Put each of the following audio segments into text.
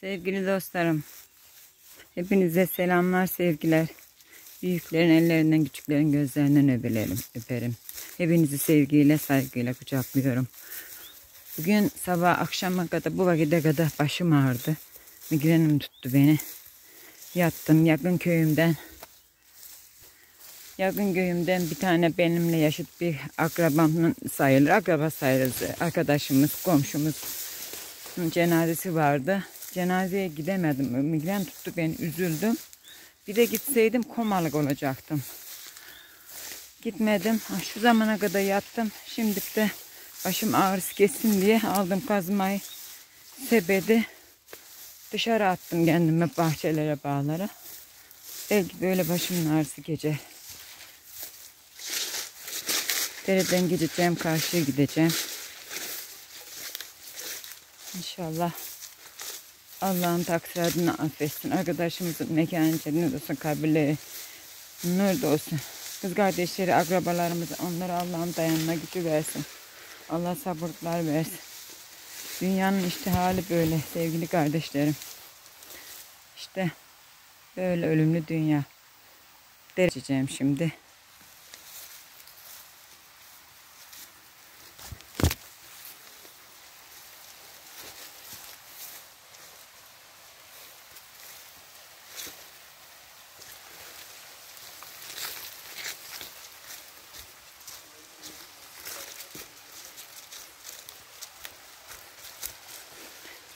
Sevgili dostlarım, hepinize selamlar, sevgiler. Büyüklerin ellerinden, küçüklerin gözlerinden öperim. öperim. Hepinizi sevgiyle, saygıyla kucaklıyorum. Bugün sabah akşama kadar, bu vakite kadar başım ağrıdı. Migrenim tuttu beni. Yattım yakın köyümden. Yakın köyümden bir tane benimle yaşıt bir akrabamın sayılır. Akraba sayılır. Arkadaşımız, komşumuz cenazesi vardı. Cenazeye gidemedim. Migren tuttu beni. Üzüldüm. Bir de gitseydim komalık olacaktım. Gitmedim. Şu zamana kadar yattım. Şimdi de başım ağrısı kesin diye aldım kazmayı. Sebedi. Dışarı attım kendime bahçelere bağlara. Belki böyle başımın ağrısı gece. Dereden gideceğim. Karşıya gideceğim. İnşallah Allah'ın takdir affetsin. Arkadaşımızın mekanı cennet olsun, kabirleri nur olsun. Kız kardeşleri, akrabalarımız onlara Allah'ın dayanma gücü versin. Allah sabırlar versin. Dünyanın işte hali böyle sevgili kardeşlerim. İşte böyle ölümlü dünya. Derececeğim şimdi.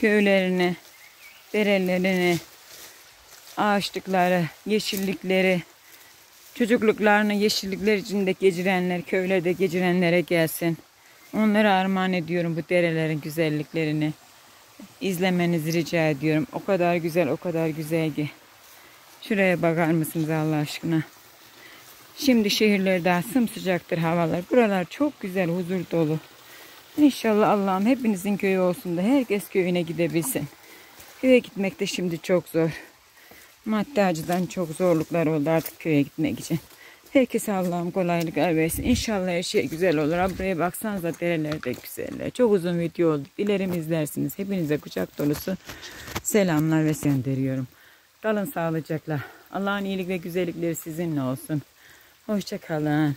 Köylerini, derelerini, ağaçlıkları, yeşillikleri, çocukluklarını yeşillikler içinde geçirenler, köylerde geçirenlere gelsin. Onlara armağan ediyorum bu derelerin güzelliklerini. İzlemenizi rica ediyorum. O kadar güzel, o kadar güzel ki. Şuraya bakar mısınız Allah aşkına? Şimdi şehirlerde sımsıcaktır havalar. Buralar çok güzel, huzur dolu. İnşallah Allah'ım hepinizin köyü olsun da herkes köyüne gidebilsin. Köye gitmek de şimdi çok zor. Maddi açıdan çok zorluklar oldu artık köye gitmek için. Herkese Allah'ım kolaylık versin. İnşallah her şey güzel olur. Buraya baksanıza dereler de güzeller. Çok uzun video oldu. Dilerim izlersiniz. Hepinize kucak dolusu selamlar ve gönderiyorum. Kalın sağlıcakla. Allah'ın iyilik ve güzellikleri sizinle olsun. Hoşçakalın.